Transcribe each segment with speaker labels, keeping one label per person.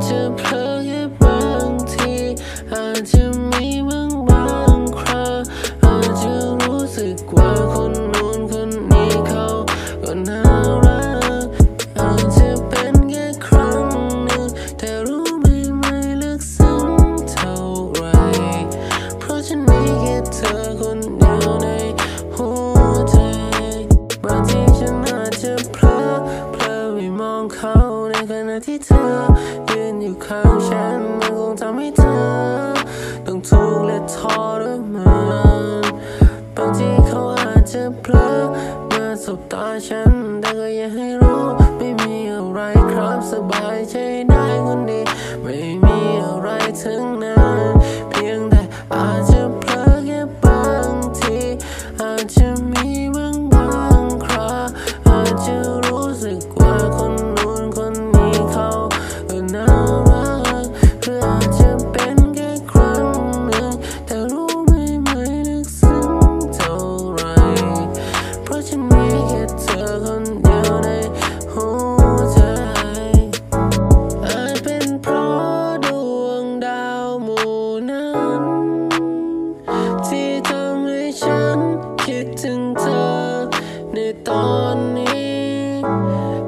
Speaker 1: to play. ที่เธอ ยืนอยู่ข้างฉันมันคงทำให้เธอ ต้องทุกข์และทรมานบางทีเขาอาจจะเพลอมาสบตาฉัน แต่ก็ยังให้รู้ไม่มีอะไรครับสบายใจได้คนดี ไม่มีอะไรถึงนั้นเพียงแต่อา ตอนนี้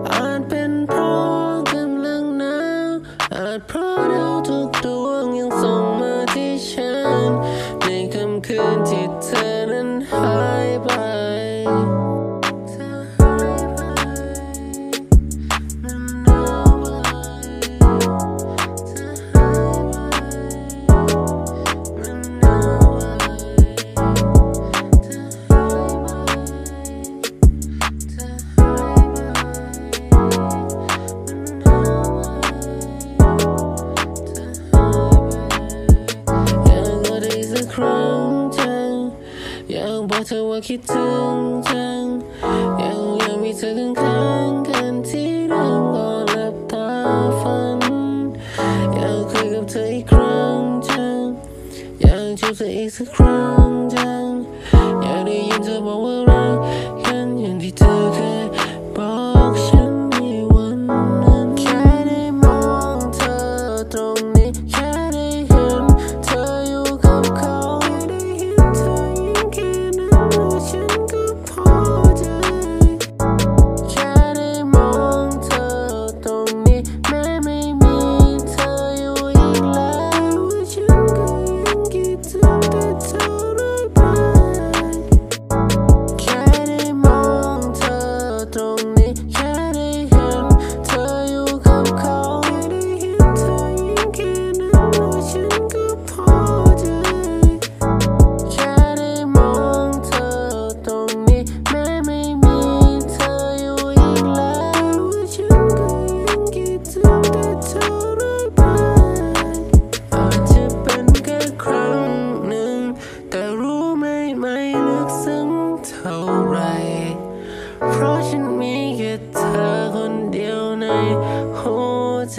Speaker 1: อาจเป็นเพราะกำลังหนาวอาจเพราะดาวทุกดวงยังส่งมาที่ฉัน ในค่ำคืนที่เธอนั้นหายไป ครั้งจังอยากบอกเธอว่าคิดถึงจังอยากอยากมีเธอข้างๆกันที่เริ่มก่อนหลับตาฝันอยากคุยกับเธออีกครั้งจังอยากจูบเธออีกสักครั้งจังอยากได้ยินเธอบอกว่ารัก ธอคนเดียวในหัวใจ